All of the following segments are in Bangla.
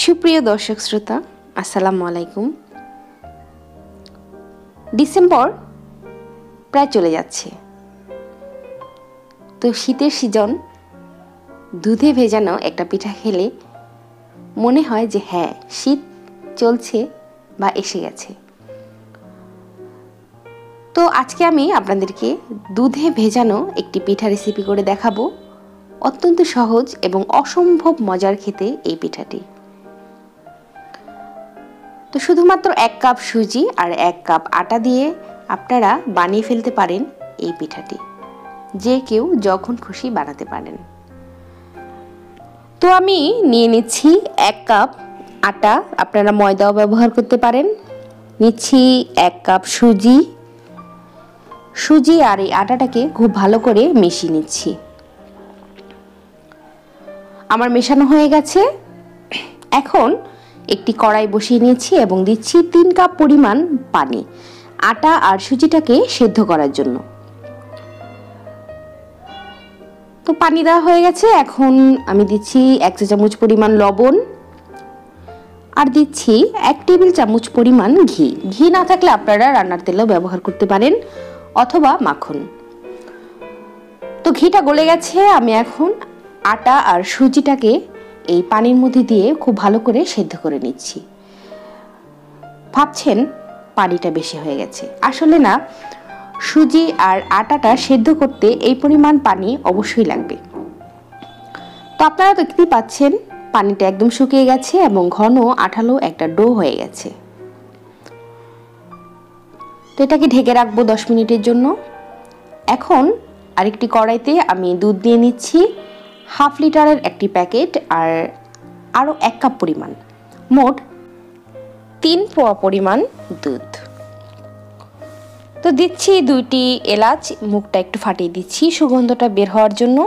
সুপ্রিয় দর্শক শ্রোতা, আসসালামু আলাইকুম। ডিসেম্বর প্রায় চলে যাচ্ছে। তো শীতের সিজন, দুধে ভেজানো একটা পিঠা খেলে মনে হয় যে হ্যাঁ শীত চলছে বা এসে গেছে। তো আজকে আমি আপনাদেরকে দুধে ভেজানো একটি পিঠা রেসিপি করে দেখাবো। অত্যন্ত সহজ এবং অসম্ভব মজার খেতে এই পিঠাটি। তো শুধুমাত্র এক কাপ সুজি আর এক কাপ আটা দিয়ে আপনারা বানিয়ে ফেলতে পারেন এই পিঠাটি। যে কেউ যখন খুশি বানাতে পারেন। তো আমি নিয়ে নিচ্ছি এক কাপ আটা। আপনারা ময়দাও ব্যবহার করতে পারেন। নিচ্ছি এক কাপ সুজি। সুজি আর এই আটাটাকে খুব ভালো করে মিশিয়ে নিচ্ছি। আমার মেশানো হয়ে গেছে। এখন একটি কড়াই বসিয়ে নিয়েছি এবং দিচ্ছি তিন কাপ পরিমাণ পানি, আটা আর সুজিটাকে সেদ্ধ করার জন্য। তো পানি দেওয়া হয়ে গেছে, এখন আমি দিচ্ছি এক চা চামচ পরিমাণ লবণ আর দিচ্ছি এক টেবিল চামচ পরিমাণ ঘি। ঘি না থাকলে আপনারা রান্নার তেলও ব্যবহার করতে পারেন অথবা মাখন। তো ঘিটা গলে গেছে, আমি এখন আটা আর সুজিটাকে এই পানির মধ্যে দিয়ে খুব ভালো করে সেদ্ধ করে নিচ্ছি। ভাবছেন পানিটা বেশি হয়ে গেছে। আসলে না, সুজি আর আটাটা সেদ্ধ করতে এই পরিমাণ পানি অবশ্যই লাগবে। তো আপনারা দেখতেই পাচ্ছেন, পানিটা একদম শুকিয়ে গেছে এবং ঘন আঠালো একটা ডো হয়ে গেছে। তো এটাকে ঢেকে রাখব দশ মিনিটের জন্য। এখন আরেকটি কড়াইতে আমি দুধ দিয়ে নিচ্ছি। হাফ লিটারের একটি প্যাকেট আর আরও এক কাপ পরিমাণ, মোট তিন পোয়া পরিমাণ দুধ। তো দিচ্ছি দুইটি এলাচ, মুখটা একটু ফাটিয়ে দিচ্ছি, সুগন্ধটা বের হওয়ার জন্য।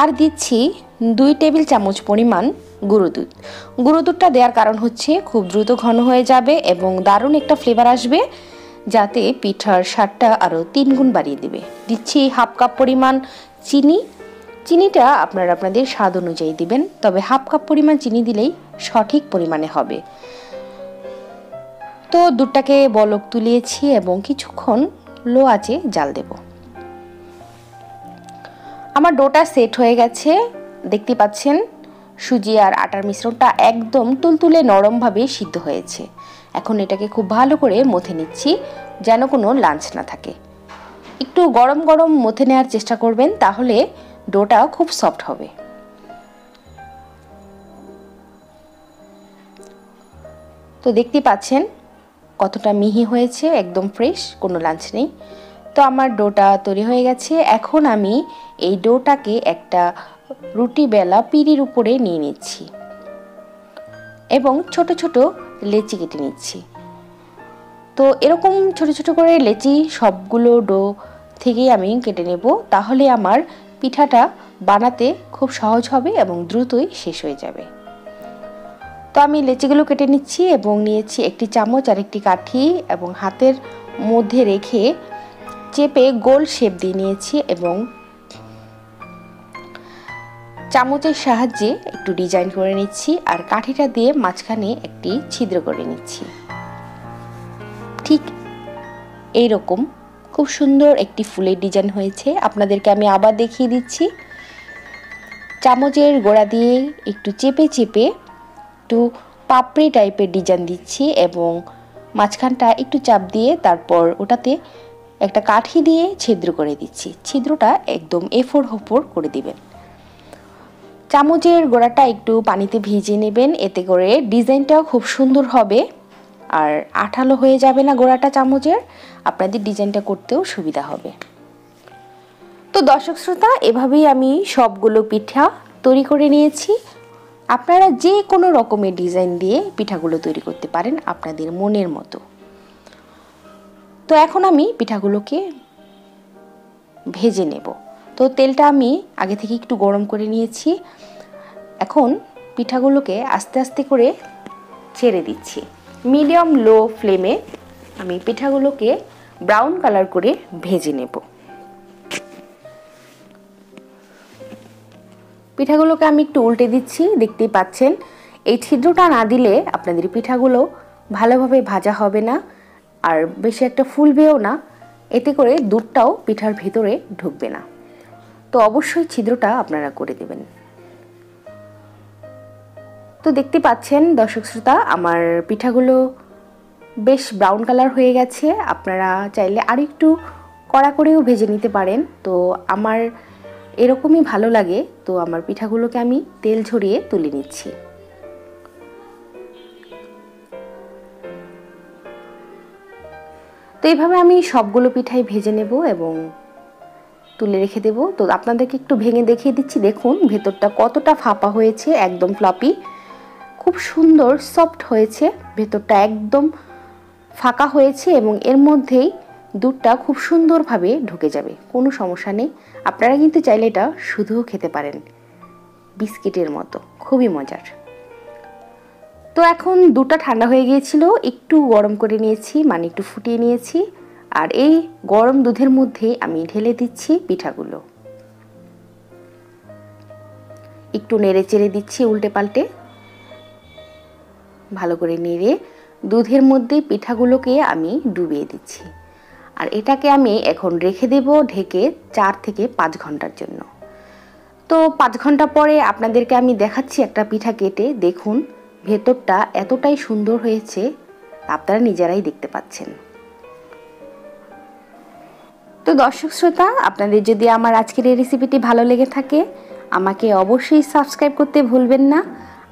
আর দিচ্ছি দুই টেবিল চামচ পরিমাণ গুঁড়ো দুধ। গুঁড়ো দুধটা দেওয়ার কারণ হচ্ছে খুব দ্রুত ঘন হয়ে যাবে এবং দারুণ একটা ফ্লেভার আসবে, যাতে পিঠার স্বাদটা আরও তিন গুণ বাড়িয়ে দেবে। দিচ্ছি হাফ কাপ পরিমাণ চিনি চিনিটা আপনারা আপনাদের স্বাদ অনুযায়ী দিবেন, তবে হাফ কাপ পরিমাণ চিনি দিলেই সঠিক পরিমাণে হবে। তো দুধটাকে বলক তুলিয়েছি এবং কিছুক্ষণ লো আঁচে জাল দেব। আমার ডোটা সেট হয়ে গেছে। দেখতে পাচ্ছেন, সুজি আর আটার মিশ্রণটা একদম তুলতুলে নরমভাবে সিদ্ধ হয়েছে। এখন এটাকে খুব ভালো করে মথে নিচ্ছি, যেন কোনো লাঞ্চ না থাকে। একটু গরম গরম মথে নেওয়ার চেষ্টা করবেন, তাহলে ডোটা খুব সফট হবে। তো দেখতে পাচ্ছেন কতটা মিহি হয়েছে, একদম ফ্রেশ, কোনো লাঞ্চ নেই। তো আমার ডোটা তৈরি হয়ে গেছে। এখন আমি এই ডোটাকে একটা রুটি বেলা পিড়ির উপরে নিয়ে নিচ্ছি এবং ছোট ছোট লেচি কেটে নিচ্ছি। তো এরকম ছোট ছোট করে লেচি সবগুলো ডো থেকেই আমি কেটে নেব। তাহলে আমার পিঠাটা বানাতে খুব সহজ হবে এবং দ্রুতই শেষ হয়ে যাবে। তো আমি লেচিগুলো কেটে নিচ্ছি এবং নিয়েছি একটি চামচ আর একটি কাঠি এবং হাতের মধ্যে রেখে চেপে গোল শেপ দিয়ে নিয়েছি এবং চামচের সাহায্যে একটু ডিজাইন করে নিচ্ছি আর কাঠিটা দিয়ে মাঝখানে একটি ছিদ্র করে নিচ্ছি। ঠিক এই রকম খুব সুন্দর একটি ফুলের ডিজাইন হয়েছে। আপনাদেরকে আমি আবার দেখিয়ে দিচ্ছি। চামচের গোড়া দিয়ে একটু চেপে চেপে একটু পাপড়ি টাইপের ডিজাইন দিচ্ছি এবং মাঝখানটা একটু চাপ দিয়ে তারপর ওটাতে একটা কাঠি দিয়ে ছিদ্র করে দিচ্ছি। ছিদ্রটা একদম এফোর হোফোর করে দিবেন। চামচের গোড়াটা একটু পানিতে ভিজিয়ে নেবেন। এতে করে ডিজাইনটাও খুব সুন্দর হবে। আর আঠালো হয়ে যাবে না গোড়াটা চামচের, আপনাদের ডিজাইনটা করতেও সুবিধা হবে। তো দর্শক শ্রোতা, এভাবেই আমি সবগুলো পিঠা তৈরি করে নিয়েছি। আপনারা যে কোনো রকমের ডিজাইন দিয়ে পিঠাগুলো তৈরি করতে পারেন আপনাদের মনের মতো। তো এখন আমি পিঠাগুলোকে ভেজে নেব। তো তেলটা আমি আগে থেকে একটু গরম করে নিয়েছি। এখন পিঠাগুলোকে আস্তে আস্তে করে ছেড়ে দিচ্ছি। মিডিয়াম লো ফ্লেমে আমি পিঠাগুলোকে ব্রাউন কালার করে ভেজে নেব। পিঠাগুলোকে আমি একটু উল্টে দিচ্ছি, দেখতেই পাচ্ছেন। এই ছিদ্রটা না দিলে আপনাদের পিঠাগুলো ভালোভাবে ভাজা হবে না আর বেশি একটা ফুলবেও না। এতে করে দুধটাও পিঠার ভেতরে ঢুকবে না। তো অবশ্যই ছিদ্রটা আপনারা করে দেবেন। তো দেখতে পাচ্ছেন, দর্শক শ্রোতা, আমার পিঠাগুলো বেশ ব্রাউন কালার হয়ে গেছে। আপনারা চাইলে আর একটু কড়া করেও ভেজে নিতে পারেন। তো আমার এরকমই ভালো লাগে। তো আমার পিঠাগুলোকে আমি তেল ঝরিয়ে তুলে নিচ্ছি। তো এইভাবে আমি সবগুলো পিঠাই ভেজে নেব এবং তুলে রেখে দেব। তো আপনাদেরকে একটু ভেঙে দেখিয়ে দিচ্ছি। দেখুন, ভেতরটা কতটা ফাঁপা হয়েছে, একদম ফ্লাপি খুব সুন্দর সফট হয়েছে। ভেতরটা একদম ফাঁকা হয়েছে এবং এর মধ্যেই দুধটা খুব সুন্দরভাবে ঢুকে যাবে। কোনো সমস্যা নেই। আপনারা কিন্তু চাইলে এটা শুধুও খেতে পারেন। বিস্কিটের মতো। খুবই মজার। তো এখন দুধটা ঠান্ডা হয়ে গিয়েছিল। একটু গরম করে নিয়েছি মানে একটু ফুটিয়ে নিয়েছি। আর এই গরম দুধের মধ্যে আমি ঢেলে দিচ্ছি পিঠাগুলো। একটু নেড়ে চেড়ে দিচ্ছি উল্টে পাল্টে। ভালো করে নেড়ে দুধের মধ্যে পিঠাগুলোকে আমি ডুবিয়ে দিচ্ছি। আর এটাকে আমি এখন রেখে দেব ঢেকে চার থেকে পাঁচ ঘণ্টার জন্য। তো পাঁচ ঘণ্টা পরে আপনাদেরকে আমি দেখাচ্ছি একটা পিঠা কেটে। দেখুন, ভেতরটা এতটাই সুন্দর হয়েছে, আপনারা নিজেরাই দেখতে পাচ্ছেন। তো দর্শক শ্রোতা, আপনাদের যদি আমার আজকের এই রেসিপিটি ভালো লেগে থাকে, আমাকে অবশ্যই সাবস্ক্রাইব করতে ভুলবেন না।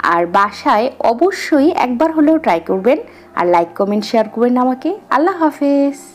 আর বাসায় অবশ্যই একবার হলেও ট্রাই করবেন। আর লাইক কমেন্ট শেয়ার করবেন আমাকে। আল্লাহ হাফেজ।